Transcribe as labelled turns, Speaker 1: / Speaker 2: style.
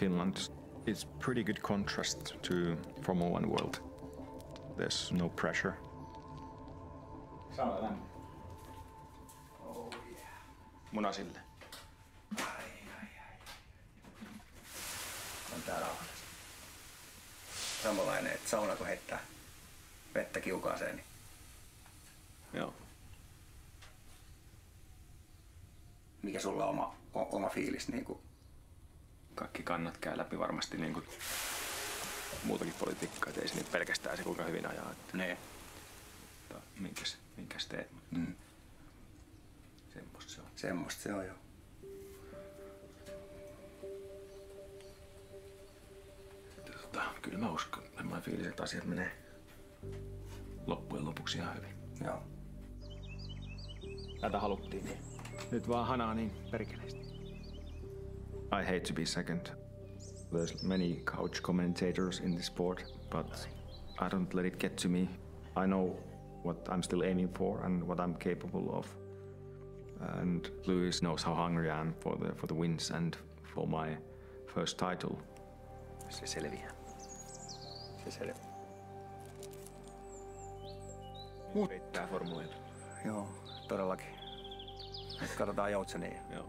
Speaker 1: Finland. It's pretty good contrast to Formula One world. There's no pressure.
Speaker 2: Sauna lämmin.
Speaker 3: Oh yeah. Ai, ai, ai. On tää rauhallista. Samanlainen, että sauna kun heittää vettä kiukaaseen, niin
Speaker 1: Joo.
Speaker 3: mikä sulla on oma, o, oma fiilis niin kuin
Speaker 1: Kaikki kannat käy läpi varmasti niin kuin muutakin politiikkaa, että ei se nyt pelkästään se kuinka hyvin ajaa, että
Speaker 3: ne.
Speaker 1: mutta minkäs, minkäs teet.
Speaker 3: Mm.
Speaker 1: Semmosta se on.
Speaker 3: Semmosta se on jo.
Speaker 1: Että Tota, kyllä mä uskon, semmoinen fiilis, että asiat menee loppujen lopuksi ihan hyvin.
Speaker 3: Joo.
Speaker 1: Tätä haluttiin, niin nyt vaan hanaa niin perkeleesti. I hate to be second. There's many couch commentators in this sport, but I don't let it get to me. I know what I'm still aiming for and what I'm capable of. And Lewis knows how hungry I am for the for the wins and for my first title. Se selviää. Se selviää.
Speaker 3: Mut-
Speaker 1: Peittää formuloita.
Speaker 3: Joo, todellakin. Nyt katsotaan Joutsenia.
Speaker 1: Joo.